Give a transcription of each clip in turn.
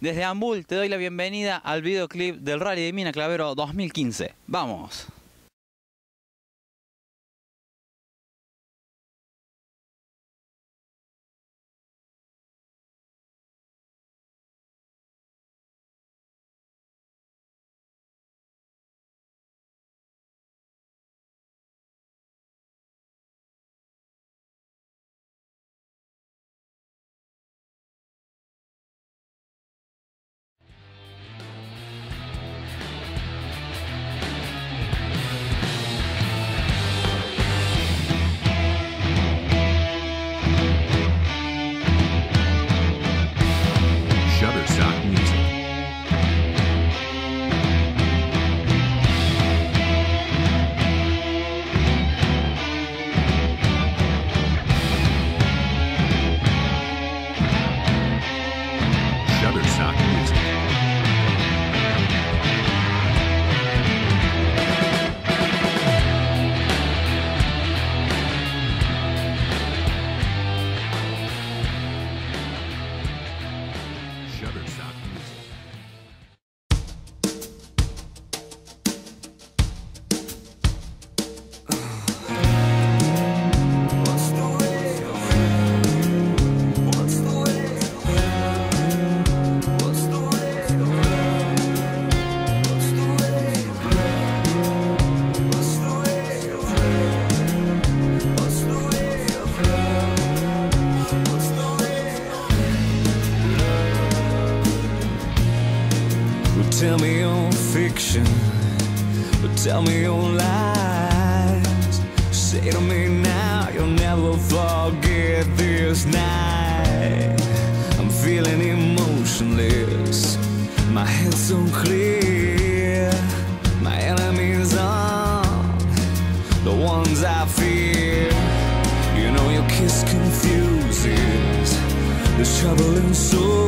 Desde Ambul te doy la bienvenida al videoclip del Rally de Mina Clavero 2015. ¡Vamos! But tell me your lies. Say to me now, you'll never forget this night. I'm feeling emotionless, my head's so clear. My enemies are the ones I fear. You know your kiss confuses this troubling soul.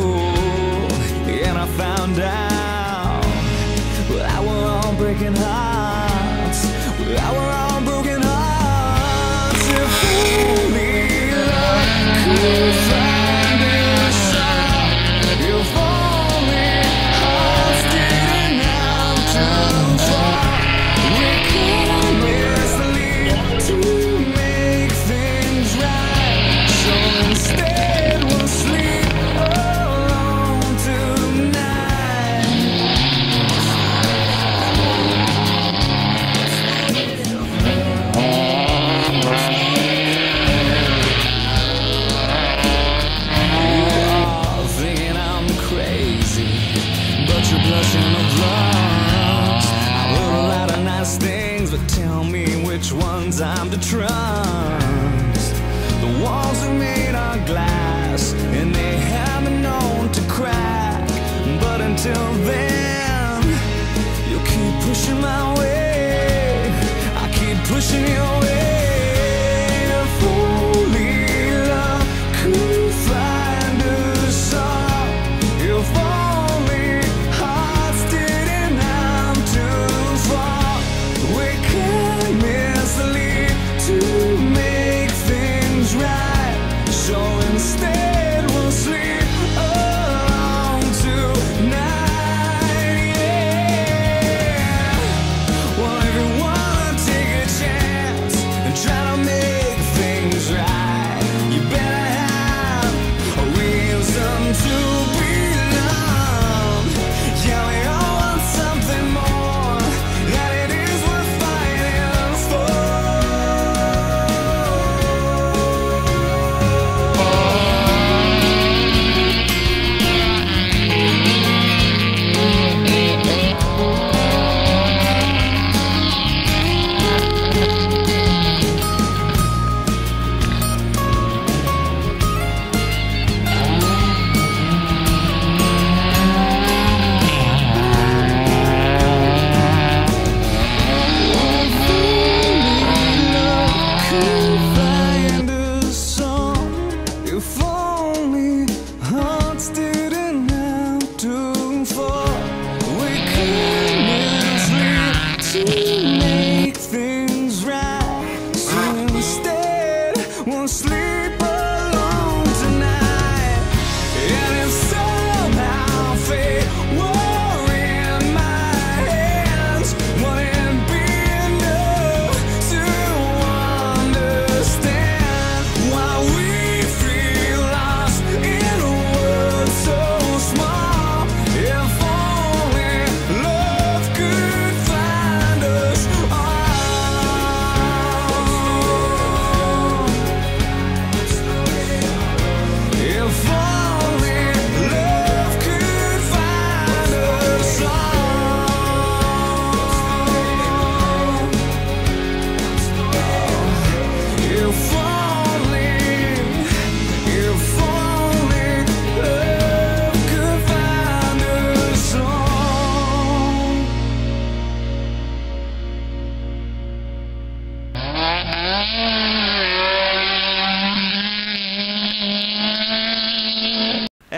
You're of blush. I heard a lot of nice things, but tell me which ones I'm to trust. The walls are made of glass, and they have been known to crack. But until then, you'll keep pushing my way. I keep pushing your way.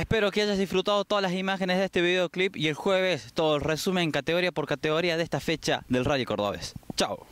Espero que hayas disfrutado todas las imágenes de este videoclip y el jueves todo el resumen categoría por categoría de esta fecha del Rally Cordobés. Chao.